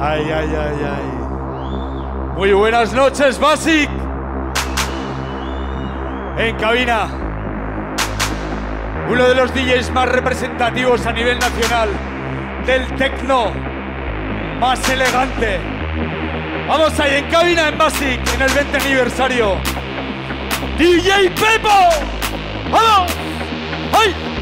Ay, ay, ay, ay. Muy buenas noches, Basic. En cabina. Uno de los DJs más representativos a nivel nacional. Del tecno más elegante. Vamos ahí en cabina en Basic en el 20 aniversario. DJ Pepo. ¡Vamos! ¡Ay!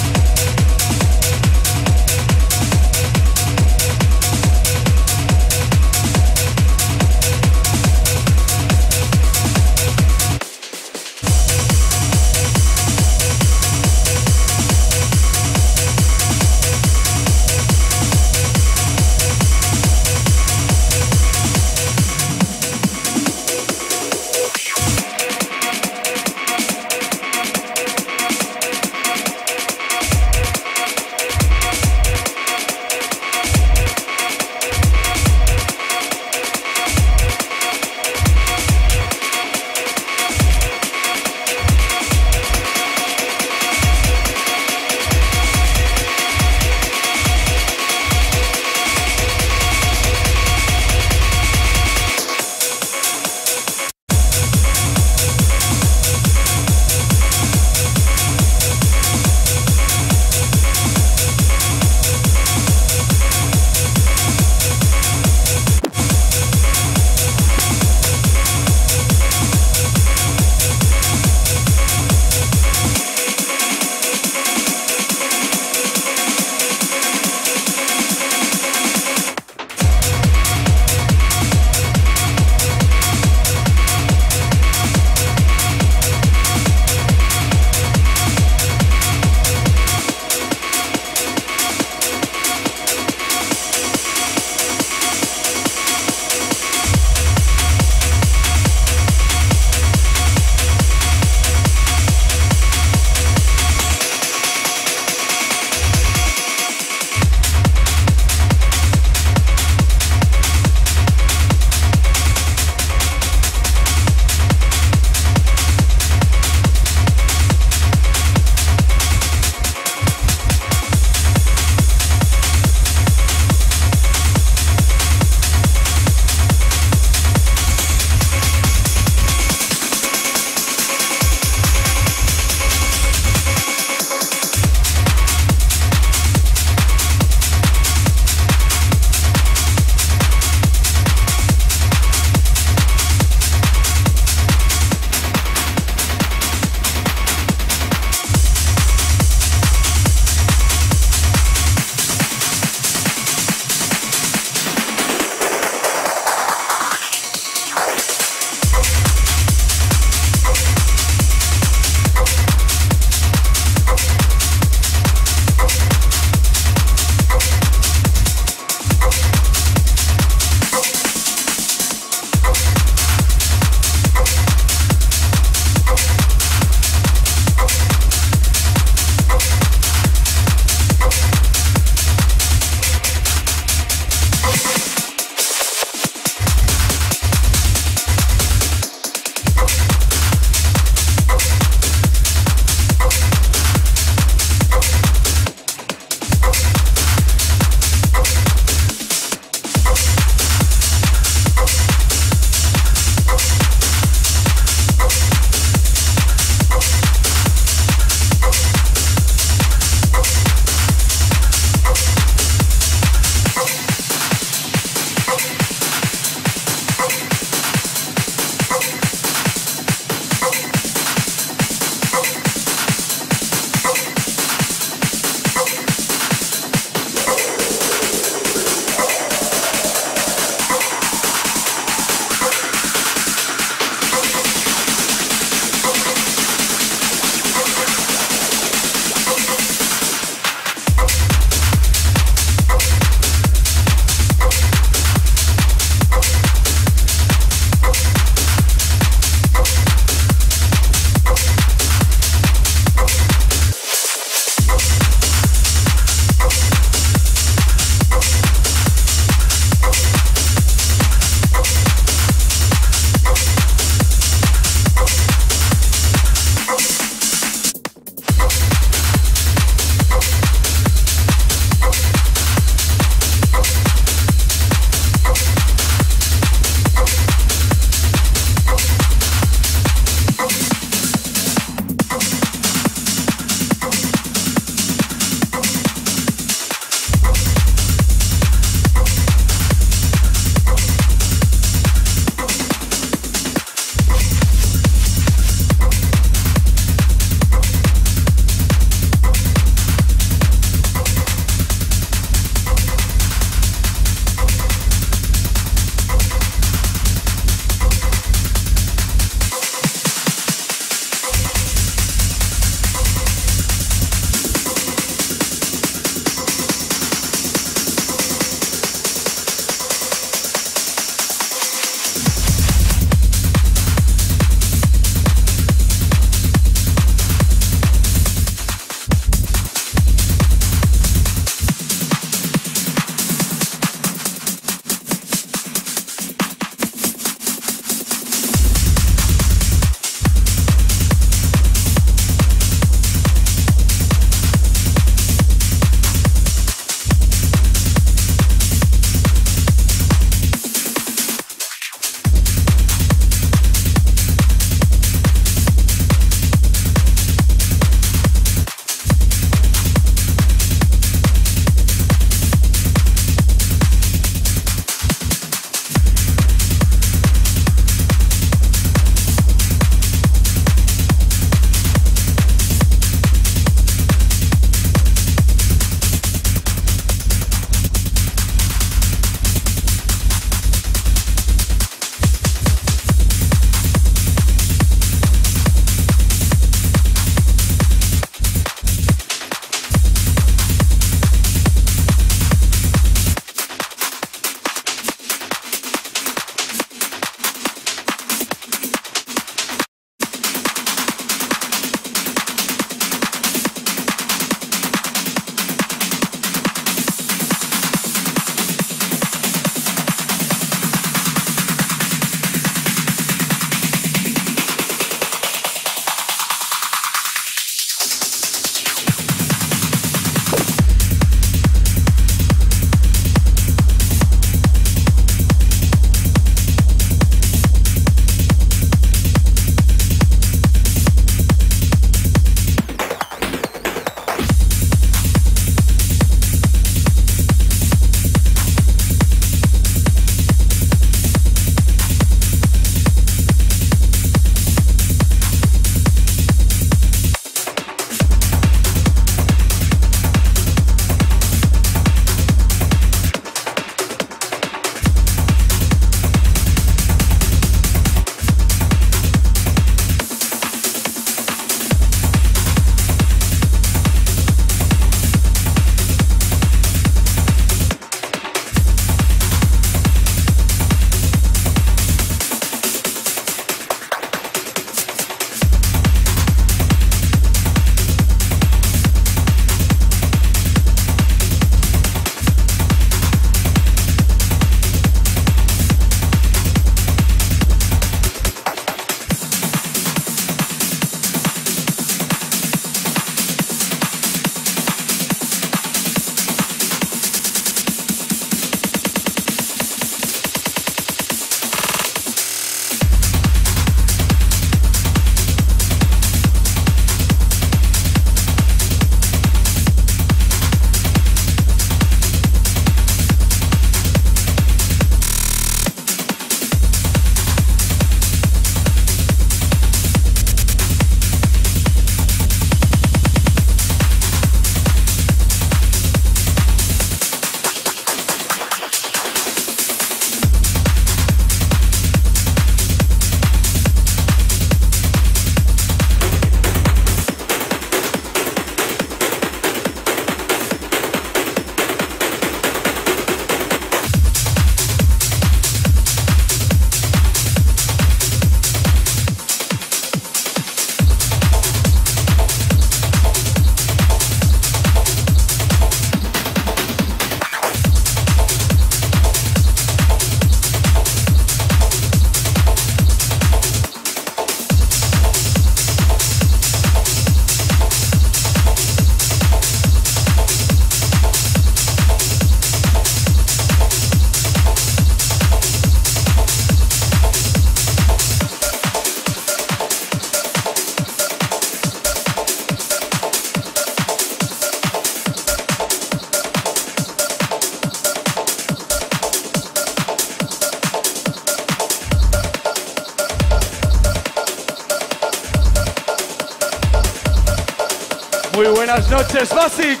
Buenas noches, Basic.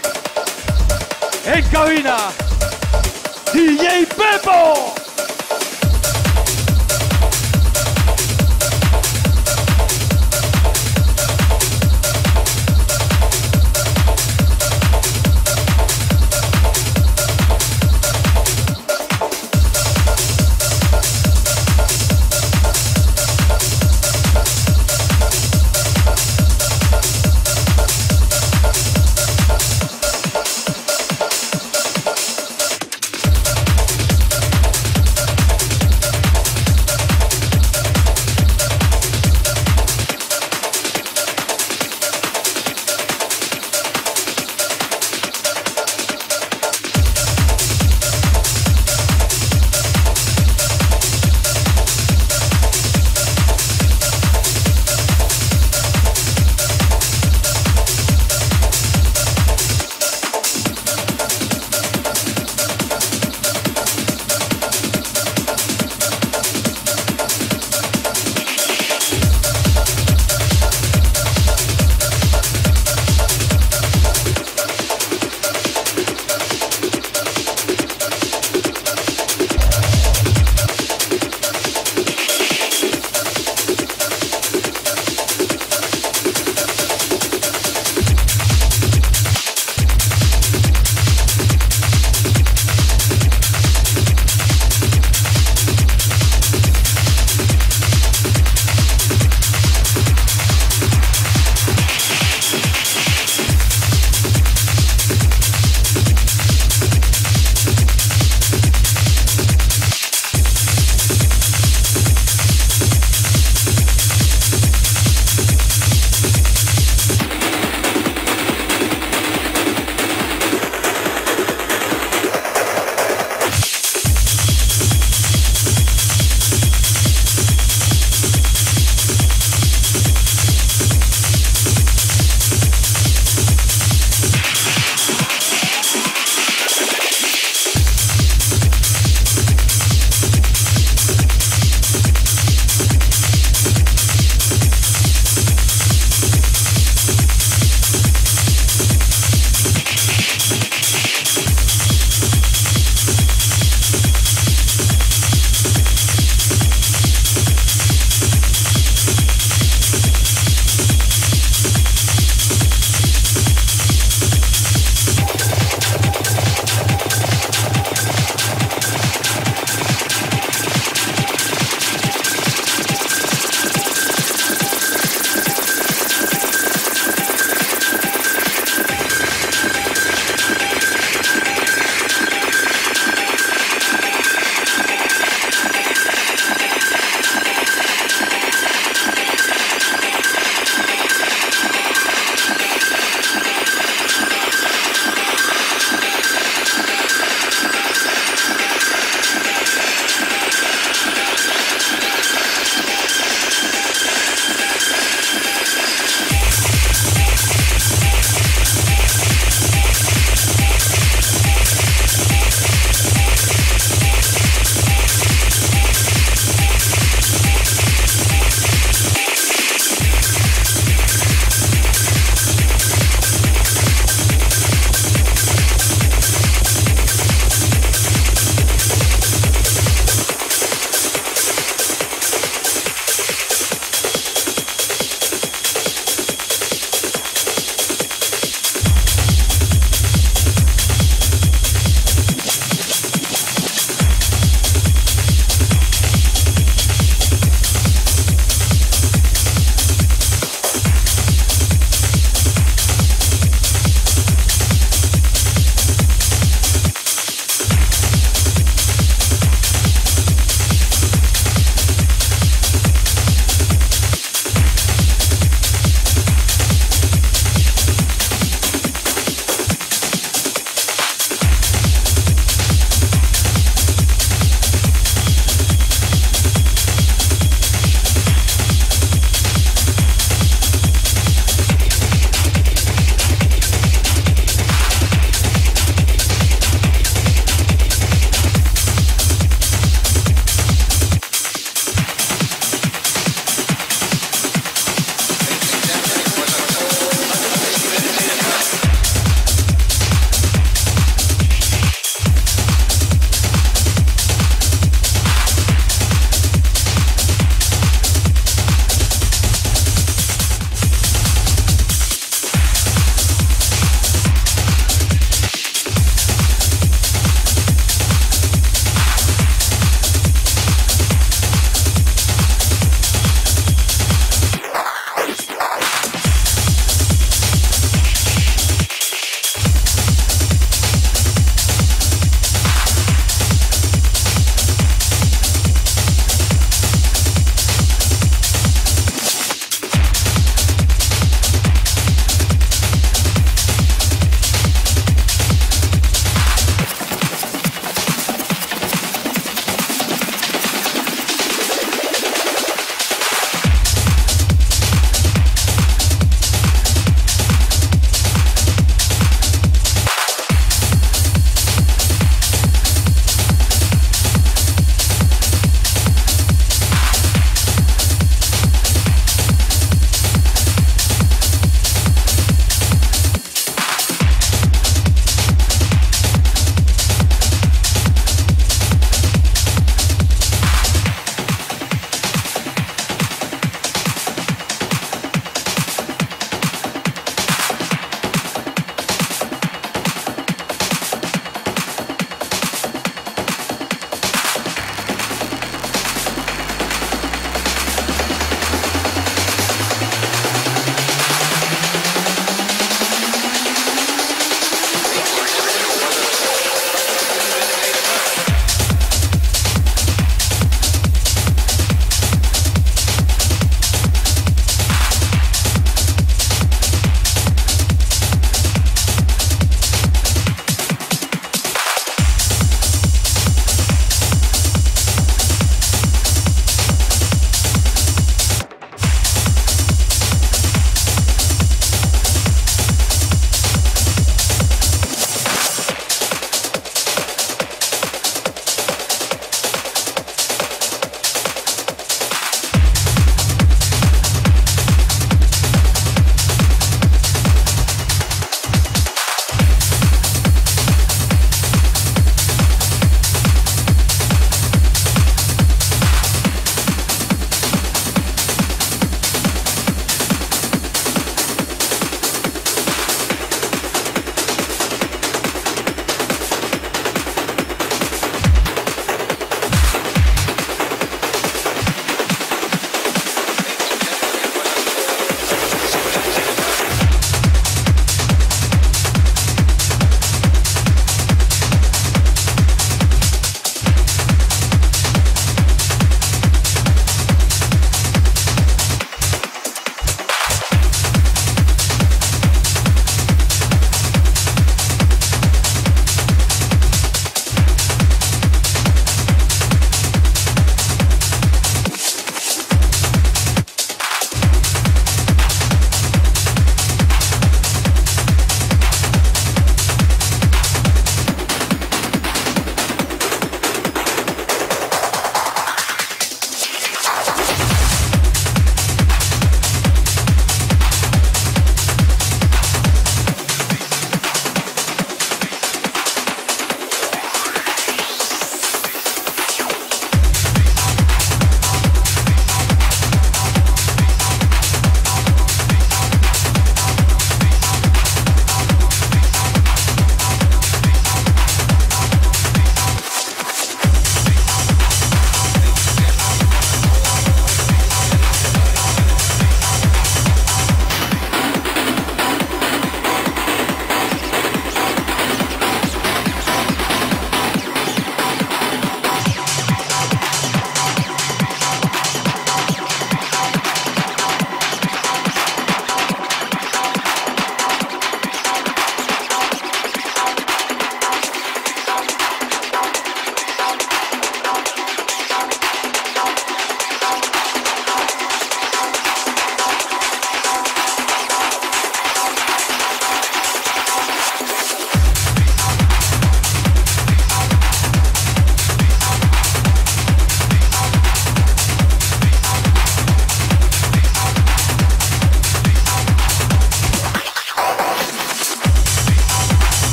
En cabina, DJ Pepo.